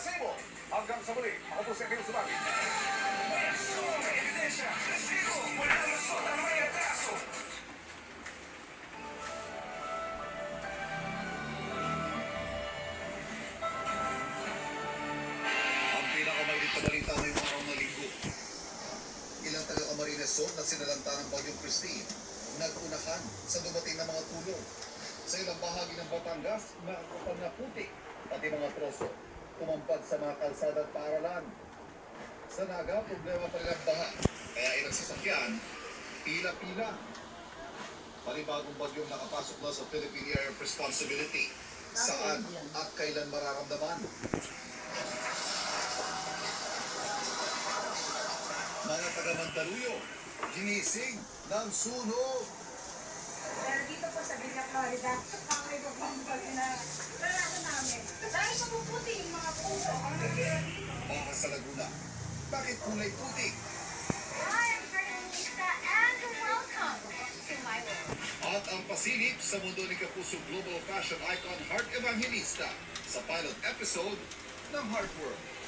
resibo. Hanggang sa muli, ako po si Emil Sumagi. Ang pinakamalit na balita ngayong araw na linggo. Ilang taga-Camarines Zone na sinalanta ng Bagyong Christine nag-unahan sa dumating na mga tulong. Sa ilang bahagi ng Batangas, nakakapag na putik, pati mga troso, tumampad sa mga kalsada at paaralan. Sa Naga, problema ang baha, kaya ilang sasakyan, pila-pila. Panibagong bagyong nakapasok na sa Philippine Area of Responsibility. Saan at kailan mararamdaman? Mga taga Mandaluyo, ginising ng sunog. Pero dito po sa Villa Florida, ang may babambag na lalaki namin. Dahil sa puputi Baka sa Laguna. Bakit kulay putik? Hi, I'm Fernandista and welcome to my world. At ang pasilip sa mundo ni Kapuso Global Fashion Icon Heart Evangelista sa pilot episode ng Heart World.